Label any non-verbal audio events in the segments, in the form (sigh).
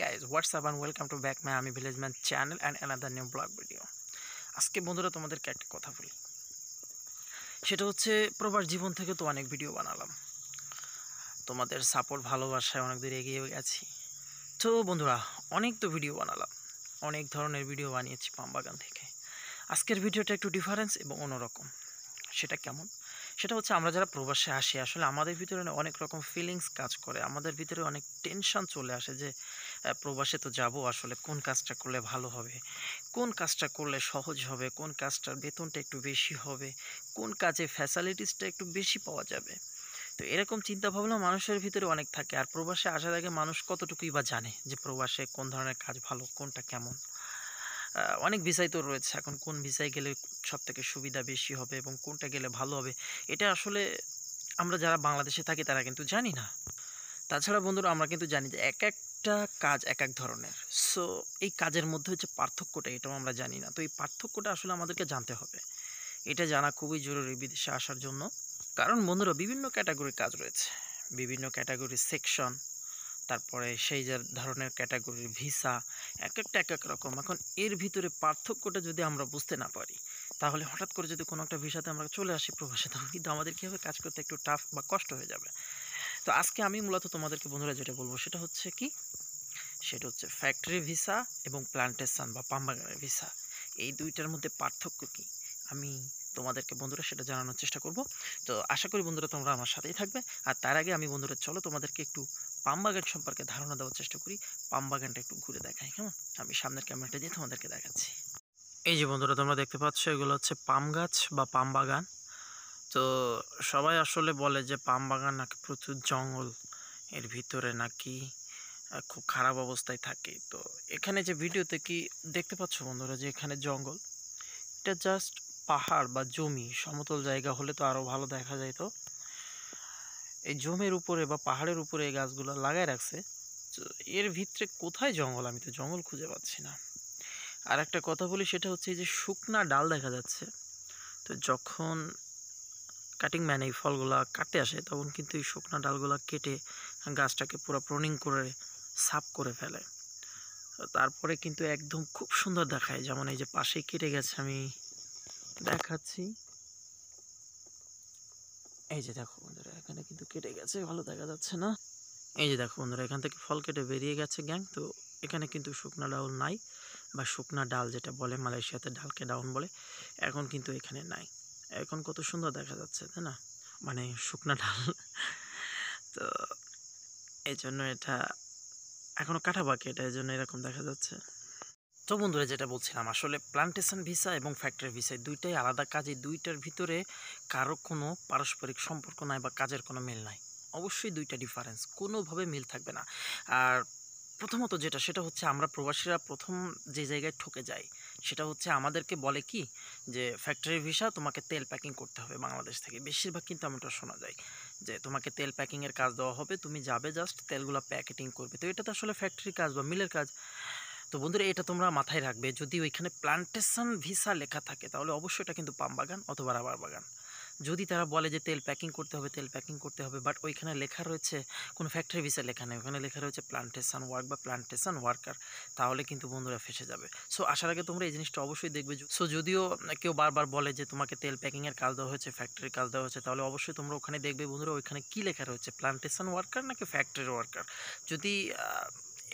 what's up and welcome to back my Ami Village Man channel and another new blog video. আজকে বন্ধুরা তোমাদেরকে একটা কথা বলি। সেটা হচ্ছে প্রবাস জীবন থেকে তো অনেক ভিডিও বানালাম। তোমাদের সাপোর্ট ভালোবাসায় অনেক দূর এগিয়ে গেছি। তো বন্ধুরা, অনেক তো ভিডিও বানালাম। অনেক ধরনের ভিডিও বানিয়েছি পামবাগান থেকে। আজকের ভিডিওটা একটু ডিফারেন্স এবং অন্যরকম। সেটা কেমন? সেটা হচ্ছে আমরা যারা প্রবাসে আসি, আসলে আমাদের ভিতরে অনেক রকম ফিলিংস কাজ করে। আমাদের ভিতরে অনেক টেনশন চলে আসে যে প্রবাসে তো যাব, আসলে কোন কাজটা করলে ভালো হবে? কোন কাজটা করলে সহজ হবে? কোন কাজটার বেতনটা একটু বেশি হবে? কোন কাজে ফ্যাসিলিটিসটা একটু বেশি পাওয়া যাবে? তো এরকম চিন্তা ভাবনা মানুষের ভিতরে অনেক থাকে। আর প্রবাসে আসার আগে মানুষ কতটুকুই বা জানে যে প্রবাসে কোন ধরনের কাজ ভালো, কোনটা কেমন? অনেক বিষয় তো রয়েছে। এখন কোন বিষয় গেলে সব থেকে সুবিধা বেশি হবে এবং কোনটা গেলে ভালো হবে? এটা আসলে আমরা যারা বাংলাদেশে থাকি তারা কিন্তু জানি না। তাছাড়া বন্ধুরা, আমরা কিন্তু জানি যে এক এক একটা কাজ এক এক ধরনের। সো এই কাজের মধ্যে হচ্ছে পার্থক্যটা এটাও আমরা জানি না। তো এই পার্থক্যটা আসলে আমাদেরকে জানতে হবে। এটা জানা খুবই জরুরি বিদেশে আসার জন্য। কারণ বন্ধুরা, বিভিন্ন ক্যাটাগরির কাজ রয়েছে। বিভিন্ন ক্যাটাগরির সেকশন তারপরে সেই যে ধরনের ক্যাটাগরির ভিসা এক একটা, এক এক রকম। এখন এর ভিতরে পার্থক্যটা যদি আমরা বুঝতে না পারি, তাহলে হঠাৎ করে যদি কোনো একটা ভিসাতে আমরা চলে আসি প্রবাসে তখন কিন্তু আমাদের কী হবে কাজ করতে একটু টাফ বা কষ্ট হয়ে যাবে। তো আজকে আমি মূলত তোমাদেরকে বন্ধুরা যেটা বলব সেটা হচ্ছে কি? সেটা হচ্ছে ফ্যাক্টরি ভিসা এবং প্লান্টেশন বা পামবাগানের ভিসা এই দুইটার মধ্যে পার্থক্য কি? আমি তোমাদেরকে বন্ধুরা সেটা জানানোর চেষ্টা করব। তো আশা করি বন্ধুরা তোমরা আমার সাথেই থাকবে। আর তার আগে আমি বন্ধুরা চলো তোমাদেরকে একটু পামবাগান সম্পর্কে ধারণা দেওয়ার চেষ্টা করি। পামবাগানটা একটু ঘুরে দেখাই, কেমন? আমি সামনের ক্যামেরাটা দিয়ে তোমাদেরকে দেখাচ্ছি। এই যে বন্ধুরা তোমরা দেখতে পাচ্ছ, এগুলো হচ্ছে পাম গাছ বা পাম বাগান। তো সবাই আসলে বলে যে পাম বাগান নাকি প্রচুর জঙ্গল, এর ভিতরে নাকি খুব খারাপ অবস্থায় থাকে। তো এখানে যে ভিডিওতে কি দেখতে পাচ্ছ বন্ধুরা যে এখানে জঙ্গল? এটা জাস্ট পাহাড় বা জমি, সমতল জায়গা হলে তো আরও ভালো দেখা যায় তো। এই জমির উপরে বা পাহাড়ের উপরে এই গাছগুলো লাগায় রাখছে। তো এর ভিতরে কোথায় জঙ্গল? আমি তো জঙ্গল খুঁজে পাচ্ছি না। আর একটা কথা বলি সেটা হচ্ছে যে শুকনা ডাল দেখা যাচ্ছে। তো যখন কাটিং ম্যান এই ফলগুলা কাটতে আসে, তখন কিন্তু এই শুকনো ডালগুলা কেটে গাছটাকে পুরো প্রনিং করে, সাফ করে ফেলে। তারপরে কিন্তু একদম খুব সুন্দর দেখায়, যেমন এই যে পাশেই কেটে গেছে, আমি দেখাচ্ছি। এই যে দেখো বন্ধুরা, এখানে কিন্তু কেটে গেছে, ভালো দেখা যাচ্ছে না। এই যে দেখো বন্ধুরা, এখান থেকে ফল কেটে বেরিয়ে গেছে গ্যাং। তো এখানে কিন্তু শুকনা ডাউল নাই, বা শুকনা ডাল যেটা বলে, মালয়েশিয়াতে ডালকে ডাউন বলে, এখন কিন্তু এখানে নাই। এখন কত সুন্দর দেখা যাচ্ছে, তাই না? মানে শুকনা ডাল। (laughs) তো এই জন্য এটা এখনও কাটা বাকি, এটা এই জন্য এরকম দেখা যাচ্ছে। তো বন্ধুরা, যেটা বলছিলাম, আসলে প্লান্টেশন ভিসা এবং ফ্যাক্টরি ভিসা দুইটাই আলাদা কাজ দুইটার ভিতরে কারও কোনো পারস্পরিক সম্পর্ক নাই বা কাজের কোনো মিল নাই। অবশ্যই দুইটা ডিফারেন্স কোনোভাবে মিল থাকবে না। আর প্রথমত যেটা, সেটা হচ্ছে আমরা প্রবাসীরা প্রথম যে জায়গায় ঠকে যাই সেটা হচ্ছে আমাদেরকে বলে কি যে ফ্যাক্টরি ভিসা তোমাকে তেল প্যাকিং করতে হবে বাংলাদেশ থেকে। বেশিরভাগ কিন্তু এমনটা শোনা যায় যে, তোমাকে তেল প্যাকিংয়ের কাজ দেওয়া হবে, তুমি যাবে জাস্ট তেলগুলো প্যাকেটিং করবে। তো এটা তো আসলে ফ্যাক্টরি কাজ বা মিলের কাজ। তো বন্ধুরা, এটা তোমরা মাথায় রাখবে, যদি ওইখানে প্লান্টেশন ভিসা লেখা থাকে, তাহলে অবশ্যই এটা কিন্তু পাম বাগান অথবা রাবার বাগান। যদি তারা বলে যে তেল প্যাকিং করতে হবে, তেল প্যাকিং করতে হবে বাট ওইখানে লেখা রয়েছে, কোনো ফ্যাক্টরি ভিসা লেখা নেই, ওখানে লেখা রয়েছে প্লান্টেশন ওয়ার্ক বা প্লান্টেশন ওয়ার্কার তাহলে কিন্তু বন্ধুরা ফেসে যাবে। সো আসার আগে তোমরা এই জিনিসটা অবশ্যই দেখবে। সো যদিও কেউ বারবার বলে যে তোমাকে তেল প্যাকিংয়ের কাজ দেওয়া হয়েছে ফ্যাক্টরির কাজ দেওয়া হয়েছে, তাহলে অবশ্যই তোমরা ওখানে দেখবে বন্ধুরা ওইখানে কী লেখা রয়েছে প্লান্টেশন ওয়ার্কার নাকি ফ্যাক্টরি ওয়ার্কার যদি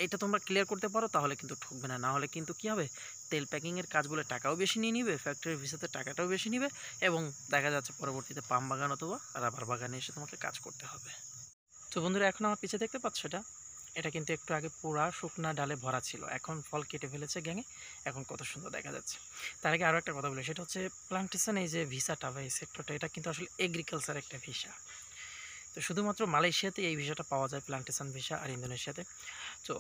এটা তোমরা ক্লিয়ার করতে পারো, তাহলে কিন্তু ঠকবে না। হলে কিন্তু কী হবে? তেল প্যাকিংয়ের কাজগুলো টাকাও বেশি নিয়ে নিবে ফ্যাক্টরির ভিসাতে টাকাটাও বেশি নিবে এবং দেখা যাচ্ছে পরবর্তীতে পাম বাগান অথবা রাবার বাগানে এসে তোমাকে কাজ করতে হবে। তো বন্ধুরা, এখন আমার পিছিয়ে দেখতে পাচ্ছ এটা? এটা কিন্তু একটু আগে পুরা শুকনা ডালে ভরা ছিল। এখন ফল কেটে ফেলেছে গ্যাঙে। এখন কত সুন্দর দেখা যাচ্ছে। তার আগে আরও একটা কথা বলি, সেটা হচ্ছে প্লান্টেশন এই যে ভিসাটা বা এই সেক্টরটা এটা কিন্তু আসলে এগ্রিকালচার একটা ভিসা। তো শুধুমাত্র মালয়েশিয়াতে এই ভিসাটা পাওয়া যায়, প্লান্টেশন ভিসা আর ইন্দোনেশিয়াতে। তো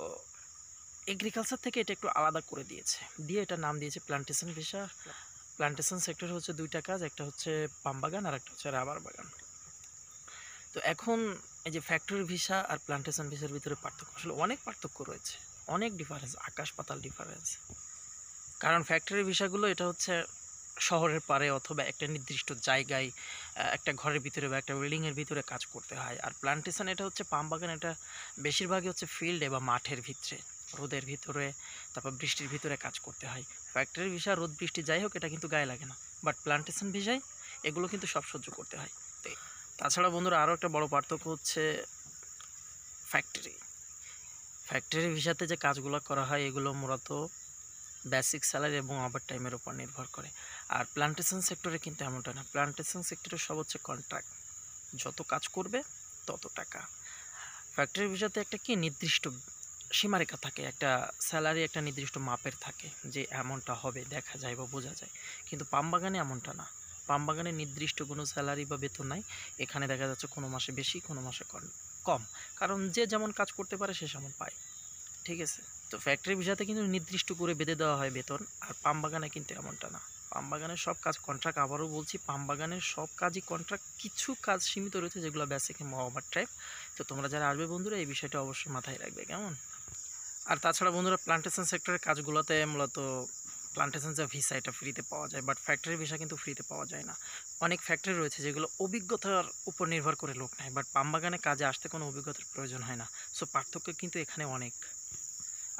এগ্রিকালচার থেকে এটা একটু আলাদা করে দিয়েছে। দিয়ে এটা নাম দিয়েছে প্লান্টেশন ভিসা। প্লান্টেশন সেক্টর হচ্ছে দুইটা কাজ, একটা হচ্ছে পাম বাগান আর একটা হচ্ছে রাবার বাগান। তো এখন এই যে ফ্যাক্টরি ভিসা আর প্লান্টেশন ভিসার ভিতরে পার্থক্য, আসলে অনেক পার্থক্য রয়েছে। অনেক ডিফারেন্স আকাশ পাতাল ডিফারেন্স কারণ ফ্যাক্টরি ভিসাগুলো এটা হচ্ছে শহরের পারে অথবা একটা নির্দিষ্ট জায়গায় একটা ঘরের ভিতরে বা একটা বিল্ডিংয়ের ভিতরে কাজ করতে হয়। আর প্লান্টেশন এটা হচ্ছে পাম বাগান, এটা বেশিরভাগই হচ্ছে ফিল্ডে বা মাঠের ভিতরে। রোদের ভিতরে, তারপর বৃষ্টির ভিতরে কাজ করতে হয়। ফ্যাক্টরির ভিসা, রোদ, বৃষ্টি যাই হোক, এটা কিন্তু গায়ে লাগে না। বাট প্লান্টেশন ভিসায় এগুলো কিন্তু সব সহ্য করতে হয়। তাছাড়া বন্ধুরা আরও একটা বড় পার্থক্য হচ্ছে ফ্যাক্টরি ফ্যাক্টরি ভিসাতে যে কাজগুলো করা হয়, এগুলো মূলত বেসিক স্যালারি এবং ওভার টাইমের উপর নির্ভর করে। আর প্লান্টেশন সেক্টরে কিন্তু এমনটা না। প্লান্টেশন সেক্টরে সব হচ্ছে কন্ট্রাক্ট যত কাজ করবে, তত টাকা। ফ্যাক্টরি ভিসাতে একটা কি? নির্দিষ্ট সীমারেখা থাকে। একটা স্যালারি একটা নির্দিষ্ট মাপের থাকে যে এমনটা হবে, দেখা যায় বা বোঝা যায়। কিন্তু পাম বাগানে এমনটা না। পাম বাগানে নির্দিষ্ট কোনো স্যালারি বা বেতন নাই। এখানে দেখা যাচ্ছে কোনো মাসে বেশি, কোনো মাসে কম। কারণ যে যেমন কাজ করতে পারে, সে সেমন পায়। ঠিক আছে? তো ফ্যাক্টরি ভিসাতে কিন্তু নির্দিষ্ট করে বেঁধে দেওয়া হয় বেতন, আর পাম বাগানে কিন্তু এমনটা না। পাম বাগানের সব কাজ কন্ট্রাক্ট আবারও বলছি, পাম বাগানের সব কাজই কন্ট্রাক্ট কিছু কাজ সীমিত রয়েছে যেগুলো বেসিক ওভার টাইপ তো তোমরা যারা আসবে বন্ধুরা, এই বিষয়টা অবশ্যই মাথায় রাখবে, কেমন? আর তাছাড়া বন্ধুরা প্লান্টেশন সেক্টরের কাজগুলোতে মূলত প্লান্টেশন যে ভিসা এটা ফ্রিতে পাওয়া যায় বাট ফ্যাক্টরি ভিসা কিন্তু ফ্রিতে পাওয়া যায় না। অনেক ফ্যাক্টরি রয়েছে যেগুলো অভিজ্ঞতার উপর নির্ভর করে লোক নেয় বাট পাম বাগানে কাজে আসতে কোনো অভিজ্ঞতার প্রয়োজন হয় না। সো পার্থক্য কিন্তু এখানে অনেক।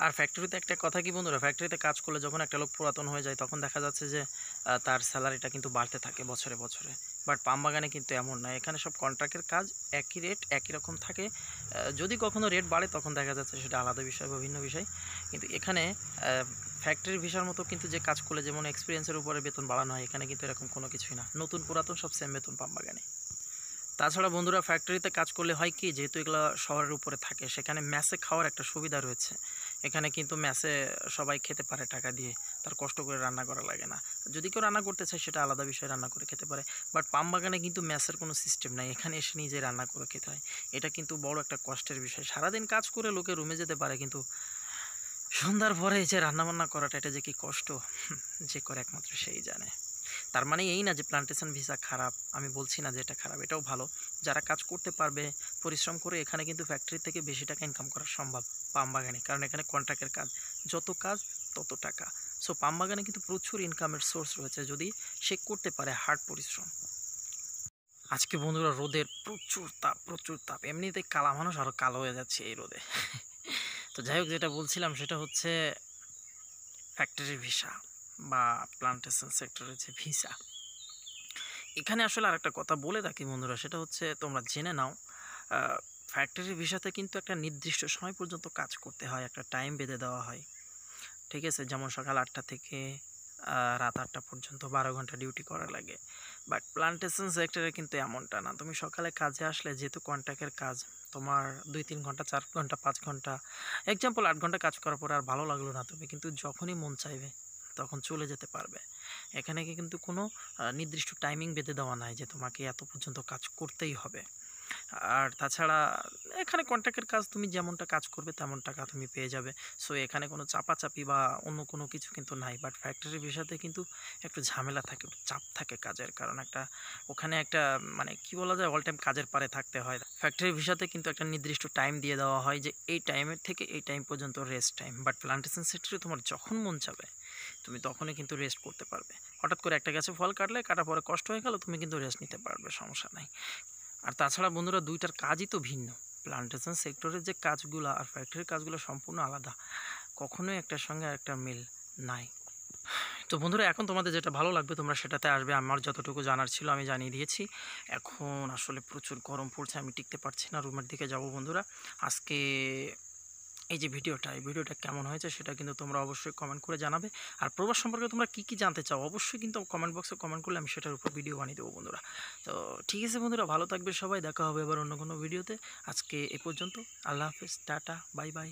আর ফ্যাক্টরিতে একটা কথা কি বন্ধুরা? ফ্যাক্টরিতে কাজ করলে যখন একটা লোক পুরাতন হয়ে যায়, তখন দেখা যাচ্ছে যে তার স্যালারিটা কিন্তু বাড়তে থাকে বছরে বছরে। বাট পাম বাগানে কিন্তু এমন নয় এখানে সব কন্ট্রাক্টের কাজ একই রেট একই রকম থাকে। যদি কখনো রেট বাড়ে, তখন দেখা যাচ্ছে সেটা আলাদা বিষয় বা ভিন্ন বিষয়। কিন্তু এখানে ফ্যাক্টরির ভিসার মতো কিন্তু যে কাজ করলে, যেমন এক্সপিরিয়েন্সের উপরে বেতন বাড়ানো হয়, এখানে কিন্তু এরকম কোনো কিছুই না। নতুন পুরাতন সব সেম বেতন পাম বাগানে। তাছাড়া বন্ধুরা ফ্যাক্টরিতে কাজ করলে হয় কি, যেহেতু এগুলো শহরের উপরে থাকে, সেখানে ম্যাসে খাওয়ার একটা সুবিধা রয়েছে। এখানে কিন্তু ম্যাসে সবাই খেতে পারে টাকা দিয়ে, তার কষ্ট করে রান্না করা লাগে না। যদি কেউ রান্না করতে চায়, সেটা আলাদা বিষয় রান্না করে খেতে পারে। বাট পাম বাগানে কিন্তু ম্যাসের কোনো সিস্টেম নাই। এখানে এসে নিজে রান্না করে খেতে হয়। এটা কিন্তু বড় একটা কষ্টের বিষয়। সারাদিন কাজ করে লোকে রুমে যেতে পারে, কিন্তু সন্ধ্যার পরে যে রান্নাবান্না করাটা, এটা যে কি কষ্ট? যে করে একমাত্র সেই জানে। তার মানে এই না যে প্লান্টেশন ভিসা খারাপ, আমি বলছি না যে এটা খারাপ, এটাও ভালো। যারা কাজ করতে পারবে, পরিশ্রম করে এখানে কিন্তু ফ্যাক্টরি থেকে বেশি টাকা ইনকাম করা সম্ভব পাম বাগানে, কারণ এখানে কন্ট্রাক্টের কাজ। যত কাজ, তত টাকা। সো পাম বাগানে কিন্তু প্রচুর ইনকামের সোর্স রয়েছে, যদি সে করতে পারে হার্ড পরিশ্রম। আজকে বন্ধুরা, রোদের প্রচুর তাপ প্রচুর তাপ। এমনিতে কালা মানুষ আরও কালো হয়ে যাচ্ছে এই রোদে। (laughs) তো যাই হোক, যেটা বলছিলাম, সেটা হচ্ছে ফ্যাক্টরি ভিসা বা প্লান্টেশন সেক্টরের যে ভিসা এখানে আসলে আরেকটা কথা বলে থাকি বন্ধুরা, সেটা হচ্ছে তোমরা জেনে নাও ফ্যাক্টরি ভিসাতে কিন্তু একটা নির্দিষ্ট সময় পর্যন্ত কাজ করতে হয়, একটা টাইম বেঁধে দেওয়া হয়। ঠিক আছে? যেমন সকাল আটটা থেকে রাত আটটা পর্যন্ত বারো ঘণ্টা ডিউটি করা লাগে। বাট প্লান্টেশন সেক্টরে কিন্তু এমনটা না। তুমি সকালে কাজে আসলে যেহেতু কন্ট্রাক্টের কাজ, তোমার দুই, তিন ঘণ্টা, চার ঘণ্টা, পাঁচ ঘণ্টা এক্সাম্পল আট ঘণ্টা কাজ করার পর আর ভালো লাগল না তুমি, কিন্তু যখনই মন চাইবে তখন চলে যেতে পারবে। এখানে কিন্তু কোনো নির্দিষ্ট টাইমিং বেঁধে দেওয়া নাই যে তোমাকে এত পর্যন্ত কাজ করতেই হবে। আর তাছাড়া এখানে কন্ট্রাক্টের কাজ তুমি যেমনটা কাজ করবে তেমন টাকা তুমি পেয়ে যাবে। সো এখানে কোনো চাপাচাপি বা অন্য কোনো কিছু কিন্তু নাই। বাট ফ্যাক্টরির বিষয়তে কিন্তু একটু ঝামেলা থাকে চাপ থাকে কাজের। কারণ একটা, ওখানে একটা মানে কি বলা যায় অল টাইম কাজের পারে থাকতে হয়। ফ্যাক্টরির ভিসাতে কিন্তু একটা নির্দিষ্ট টাইম দিয়ে দেওয়া হয় যে, এই টাইমের থেকে এই টাইম পর্যন্ত রেস্ট টাইম বাট প্লান্টেশন সেক্টরে তোমার যখন মন চাবে তুমি তখনই কিন্তু রেস্ট করতে পারবে। হঠাৎ করে একটা গাছে ফল কাটলে, কাটার পরে কষ্ট হয়ে গেল, তুমি কিন্তু রেস্ট নিতে পারবে, সমস্যা নাই। আর তাছাড়া বন্ধুরা, দুইটার কাজই তো ভিন্ন। প্লান্টেশন সেক্টরের যে কাজগুলো আর ফ্যাক্টরির কাজগুলো সম্পূর্ণ আলাদা। কখনোই একটার সঙ্গে একটা মিল নাই। তো বন্ধুরা, এখন তোমাদের যেটা ভালো লাগবে, তোমরা সেটাতে আসবে। আমার যতটুকু জানার ছিল, আমি জানিয়ে দিয়েছি। এখন আসলে প্রচুর গরম পড়ছে, আমি টিকতে পারছি না, রুমের দিকে যাব বন্ধুরা। আজকে এই যে ভিডিওটা, এই ভিডিওটা কেমন হয়েছে সেটা কিন্তু তোমরা অবশ্যই কমেন্ট করে জানাবে। আর প্রবাস সম্পর্কে তোমরা কি কি জানতে চাও অবশ্যই কিন্তু কমেন্ট বক্সে কমেন্ট করলে আমি সেটার উপর ভিডিও বানিয়ে দেবো বন্ধুরা। তো ঠিক আছে বন্ধুরা, ভালো থাকবে সবাই, দেখা হবে এবার অন্য কোনো ভিডিওতে আজকে এ পর্যন্ত, আল্লাহ হাফেজ, টাটা বাই বাই